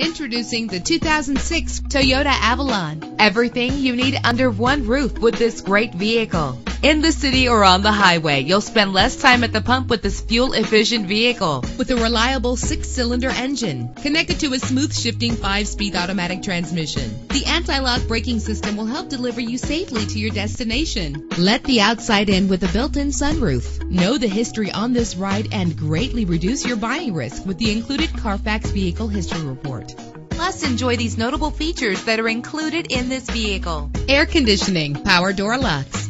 Introducing the 2006 Toyota Avalon. Everything you need under one roof with this great vehicle. In the city or on the highway, you'll spend less time at the pump with this fuel-efficient vehicle. With a reliable six-cylinder engine connected to a smooth shifting five-speed automatic transmission. The anti-lock braking system will help deliver you safely to your destination. Let the outside in with a built-in sunroof. Know the history on this ride and greatly reduce your buying risk with the included Carfax Vehicle History Report. Plus, enjoy these notable features that are included in this vehicle. Air conditioning, power door locks,